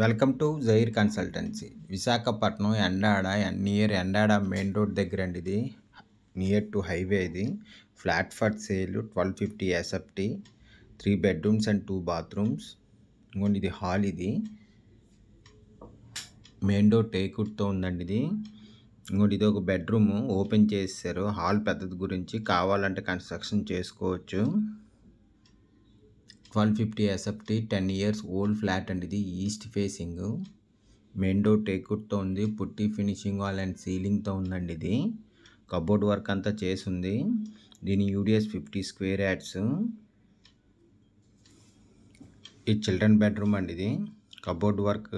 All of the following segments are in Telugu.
Welcome to Jair consultancy. Visakhapatnam Endada near Endada main road దగ్గర అండి ఇది. నియర్ టు హైవే ఇది. Flat for sale twelve fifty SFT three bedrooms and two bathrooms. ఇంకోండి ఇది హాల్ ఇది. మెయిన్ డోర్ టేకుడ్తో ఉందండి ఇది. ఇంకోటి ఇది ఒక బెడ్రూమ్. ఓపెన్ చేశారు హాల్ పెద్దది గురించి కావాలంటే కన్స్ట్రక్షన్ చేసుకోవచ్చు. One fifty SFT ten years old flat అండి ఇది. East facing. మెయిన్ డోర్ ఉంది. పుట్టి ఫినిషింగ్ వాల్ అండ్ సీలింగ్తో ఉందండి ఇది. కబోర్డ్ వర్క్ అంతా చేసింది. దీని యూడిఎస్ ఫిఫ్టీ స్క్వేర్ యాడ్స్. ఈ చిల్డ్రన్ బెడ్రూమ్ అండి ఇది. కబోర్డ్ వర్క్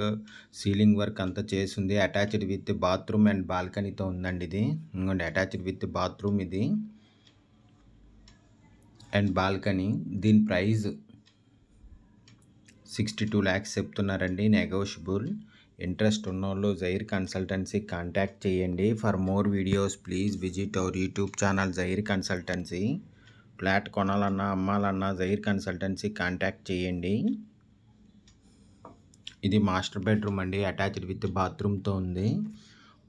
సీలింగ్ వర్క్ అంతా చేసింది. అటాచ్డ్ విత్ బాత్రూమ్ అండ్ బాల్కనీతో ఉందండి ఇది. ఇంకోండి అటాచ్డ్ విత్ బాత్రూమ్ ఇది. And balcony. దీని ప్రైజ్ సిక్స్టీ టూ ల్యాక్స్ చెప్తున్నారండి నెగోషియబుల్. ఇంట్రెస్ట్ ఉన్నోళ్ళు జైర్ కన్సల్టెన్సీ కాంటాక్ట్ చేయండి. For more videos please visit our YouTube channel Jair consultancy. Flat కొనాలన్నా అమ్మాలన్నా జైర్ కన్సల్టెన్సీ కాంటాక్ట్ చేయండి. ఇది మాస్టర్ బెడ్రూమ్ అండి అటాచ్డ్ విత్ బాత్రూమ్తో ఉంది.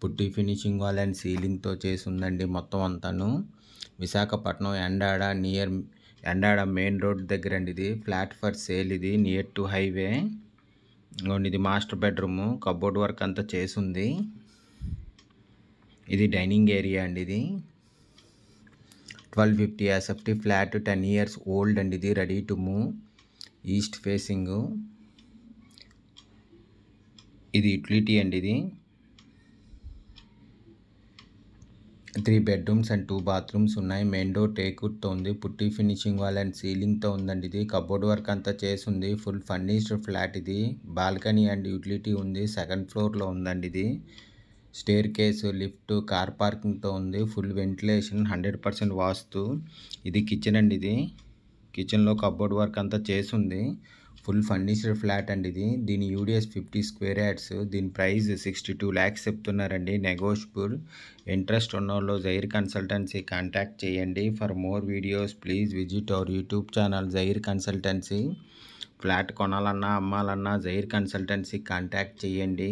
పుట్టి ఫినిషింగ్ వాల్ అండ్ సీలింగ్తో చేసి ఉందండి మొత్తం అంతాను. Visakhapatnam Endada near Endada main road దగ్గర అండి ఇది. ఫ్లాట్ ఫర్ సేల్ ఇది. నియర్ టు హైవే ఇది మాస్టర్ బెడ్రూమ్. కబోర్డ్ వర్క్ అంతా చేసింది. ఇది డైనింగ్ ఏరియా అండి ఇది. Twelve fifty SFT flat. Ten years old అండి ఇది. Ready to move. East facing. ఇది యూటిలిటీ అండి ఇది. Three bedrooms and two bathrooms ఉన్నాయి. మెయిన్ డోర్ టేకుడ్తో ఉంది పుట్టి ఫినిషింగ్ వాల్ అండ్ సీలింగ్తో ఉందండి ఇది. కబోర్డ్ వర్క్ అంతా చేసింది ఫుల్ ఫర్నిష్డ్ ఫ్లాట్ ఇది. బాల్కనీ అండ్ యూటిలిటీ ఉంది. సెకండ్ ఫ్లోర్లో ఉందండి ఇది. స్టేర్ కేసు లిఫ్ట్ కార్ పార్కింగ్తో ఉంది. Full ventilation hundred percent vastu. ఇది కిచెన్ అండి ఇది. కిచెన్లో కబోర్డ్ వర్క్ అంతా చేసి ఉంది ఫుల్ ఫర్నిచర్ ఫ్లాట్ అండి ఇది. దీని యూడిఎస్ ఫిఫ్టీ స్క్వేర్ యాడ్స్ దీని ప్రైస్ సిక్స్టీ టూ ల్యాక్స్ చెప్తున్నారండి. నెగోషియబుల్. ఇంట్రెస్ట్ ఉన్న వాళ్ళు జైర్ కన్సల్టెన్సీ కాంటాక్ట్ చేయండి. For more videos please visit our YouTube channel Jair consultancy. Flat కొనాలన్నా అమ్మాలన్నా జైర్ కన్సల్టెన్సీ కాంటాక్ట్ చేయండి.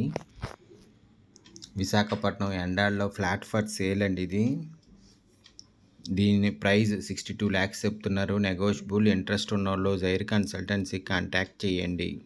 విశాఖపట్నం ఎండాల్లో ఫ్లాట్ ఫర్ సేల్ అండి ఇది. దీని ప్రైస్ సిక్స్టీ టూ ల్యాక్స్ చెప్తున్నారు. నెగోషియబుల్ ఇంట్రెస్ట్ ఉన్నోళ్ళు జైర్ కన్సల్టెన్సీ కాంటాక్ట్ చేయండి.